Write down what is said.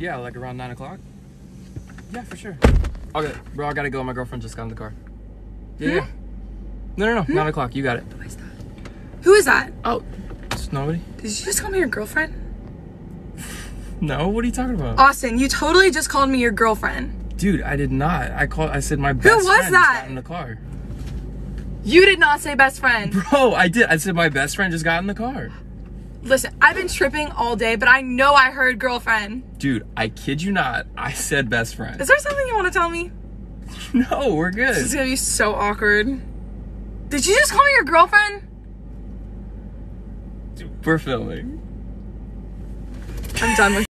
yeah, like around nine o'clock. Yeah, for sure. Okay, bro, I gotta go. My girlfriend just got in the car. Yeah. yeah. No, no, no. Nine o'clock. You got it. Who is that? Who is that? Oh, it's nobody. Did you just call me your girlfriend? No. What are you talking about? Austin, you totally just called me your girlfriend. Dude, I did not. I called. I said my best Who was friend just that? got in the car. You did not say best friend. Bro, I did. I said my best friend just got in the car. Listen, I've been tripping all day, but I know I heard girlfriend. Dude, I kid you not. I said best friend. Is there something you want to tell me? No, we're good. This is gonna be so awkward. Did you just call me your girlfriend? We're filming. I'm done with